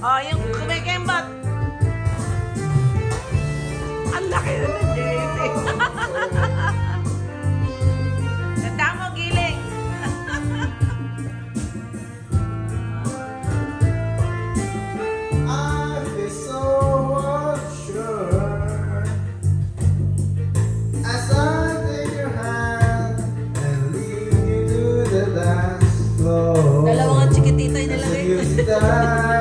Oh, yung kumikembot. Ang laki na ng jelly. Ganda mo, giling. I feel so unsure As I take your hand And lead you to the dance floor Dalawang ang chikitita yung nilagay.